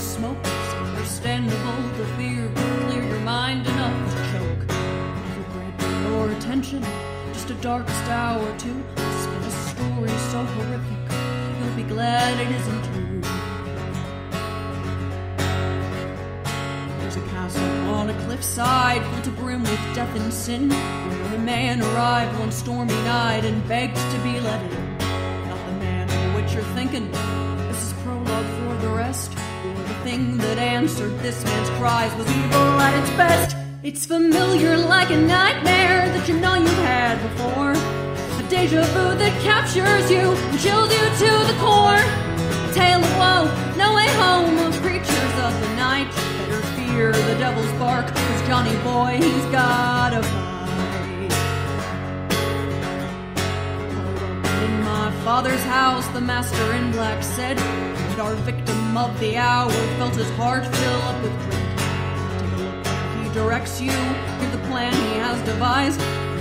understandable. The fear will clear your mind enough to choke. Never grant your attention, just a darkest hour or two. Spin a story so horrific, you'll be glad it isn't true. There's a castle on a cliffside, full to brim with death and sin. Where a man arrived one stormy night and begged to be let in. Not the man of which you're thinking. This is answered this man's cries was evil at its best. It's familiar like a nightmare that you know you've had before. A deja vu that captures you and chills you to the core. Tale of woe, no way home of creatures of the night. Better fear the devil's bark, cause Johnny Boy, he's got a bite. Father's house, the master in black said that our victim of the hour felt his heart fill up with dread. He directs you, hear the plan he has devised.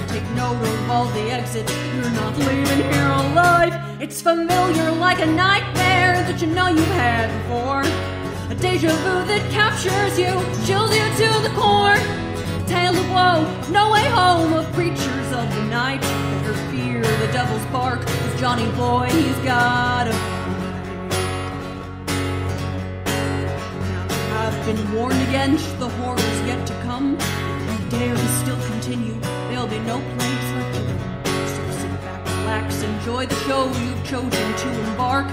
Take of all the exits, you're not leaving here alive. It's familiar like a nightmare that you know you've had before. A deja vu that captures you, chills you to the core. Tale of woe, no way home of creatures of the night. Devil's bark, cause Johnny Boy, he's got a you have been warned against the horrors yet to come. You dare to still continue, there'll be no place left to go. So sit back, relax, enjoy the show you've chosen to embark.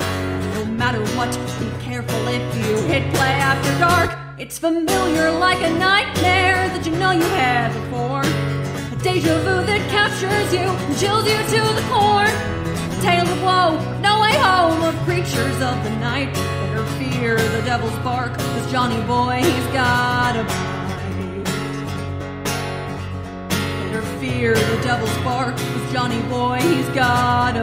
No matter what, be careful if you hit play after dark. It's familiar like a nightmare that you know you had before. A deja vu captures you and chills you to the core. A tale of woe, no way home of creatures of the night. Better fear the devil's bark, cause Johnny Boy, he's got a bite. Better fear the devil's bark, cause Johnny Boy, he's got